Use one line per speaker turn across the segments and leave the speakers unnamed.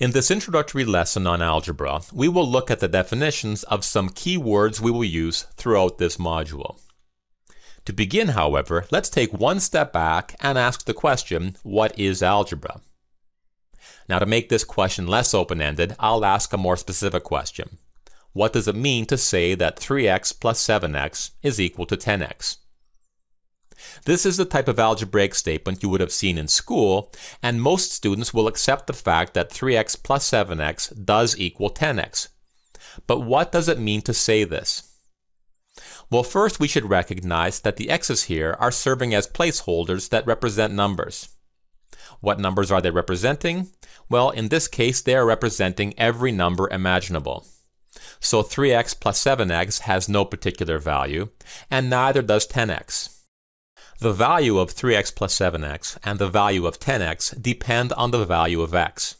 In this introductory lesson on algebra, we will look at the definitions of some key words we will use throughout this module. To begin, however, let's take one step back and ask the question, what is algebra? Now to make this question less open-ended, I'll ask a more specific question. What does it mean to say that 3x plus 7x is equal to 10x? This is the type of algebraic statement you would have seen in school, and most students will accept the fact that 3x plus 7x does equal 10x. But what does it mean to say this? Well, first we should recognize that the x's here are serving as placeholders that represent numbers. What numbers are they representing? Well, in this case, they are representing every number imaginable. So 3x plus 7x has no particular value, and neither does 10x. The value of 3x plus 7x and the value of 10x depend on the value of x.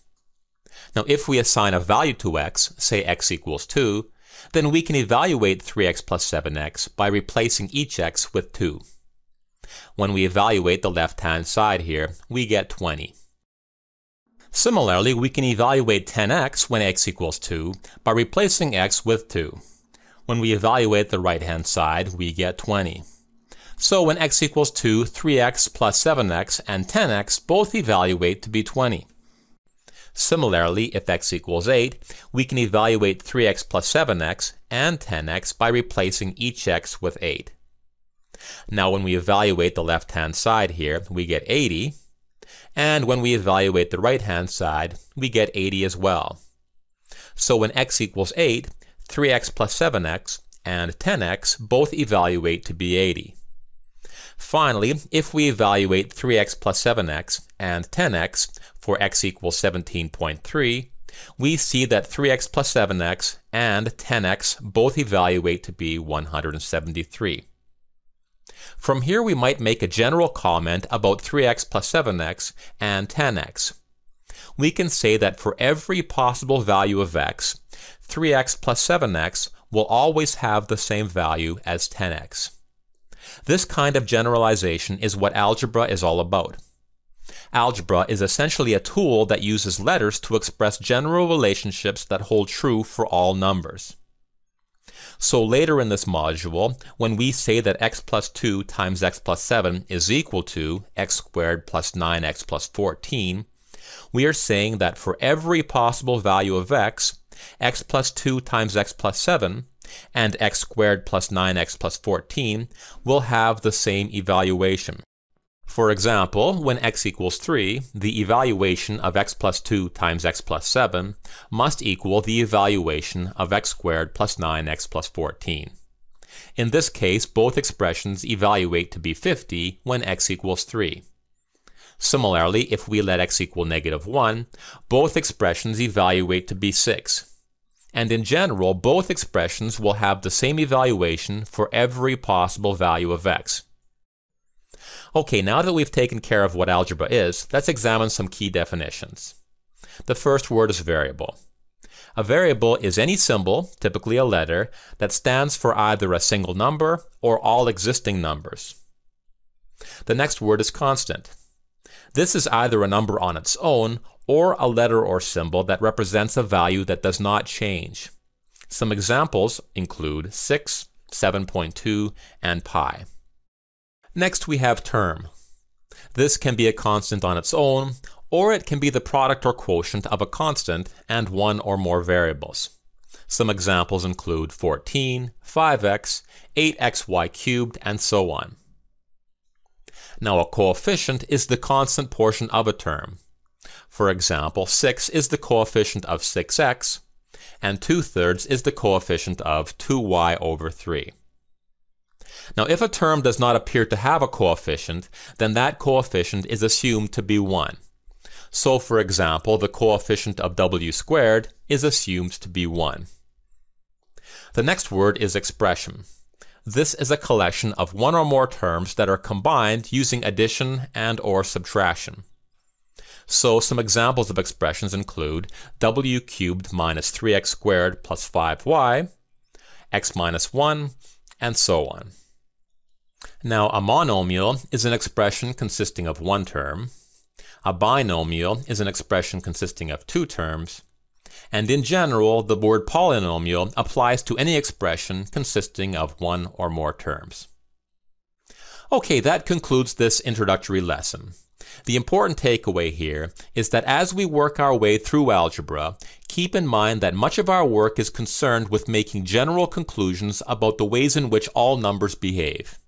Now, if we assign a value to x, say x equals 2, then we can evaluate 3x plus 7x by replacing each x with 2. When we evaluate the left-hand side here, we get 20. Similarly, we can evaluate 10x when x equals 2 by replacing x with 2. When we evaluate the right-hand side, we get 20. So when x equals 2, 3x plus 7x and 10x both evaluate to be 20. Similarly, if x equals 8, we can evaluate 3x plus 7x and 10x by replacing each x with 8. Now when we evaluate the left-hand side here, we get 80, and when we evaluate the right-hand side, we get 80 as well. So when x equals 8, 3x plus 7x and 10x both evaluate to be 80. Finally, if we evaluate 3x plus 7x and 10x for x equals 17.3, we see that 3x plus 7x and 10x both evaluate to be 173. From here we might make a general comment about 3x plus 7x and 10x. We can say that for every possible value of x, 3x plus 7x will always have the same value as 10x. This kind of generalization is what algebra is all about. Algebra is essentially a tool that uses letters to express general relationships that hold true for all numbers. So later in this module, when we say that x plus 2 times x plus 7 is equal to x squared plus 9x plus 14, we are saying that for every possible value of x, x plus 2 times x plus 7 and x squared plus 9x plus 14 will have the same evaluation. For example, when x equals 3, the evaluation of x plus 2 times x plus 7 must equal the evaluation of x squared plus 9x plus 14. In this case, both expressions evaluate to be 50 when x equals 3. Similarly, if we let x equal negative 1, both expressions evaluate to be 6. And in general, both expressions will have the same evaluation for every possible value of x. Okay, now that we've taken care of what algebra is, let's examine some key definitions. The first word is variable. A variable is any symbol, typically a letter, that stands for either a single number or all existing numbers. The next word is constant. This is either a number on its own or a letter or symbol that represents a value that does not change. Some examples include 6, 7.2, and pi. Next we have term. This can be a constant on its own, or it can be the product or quotient of a constant and one or more variables. Some examples include 14, 5x, 8xy cubed, and so on. Now a coefficient is the constant portion of a term. For example, 6 is the coefficient of 6x, and 2 thirds is the coefficient of 2y over 3. Now, if a term does not appear to have a coefficient, then that coefficient is assumed to be 1. So, for example, the coefficient of w squared is assumed to be 1. The next word is expression. This is a collection of one or more terms that are combined using addition and or subtraction. So some examples of expressions include w cubed minus 3x squared plus 5y, x minus 1, and so on. Now, a monomial is an expression consisting of one term. A binomial is an expression consisting of two terms. And in general, the word polynomial applies to any expression consisting of one or more terms. Okay, that concludes this introductory lesson. The important takeaway here is that as we work our way through algebra, keep in mind that much of our work is concerned with making general conclusions about the ways in which all numbers behave.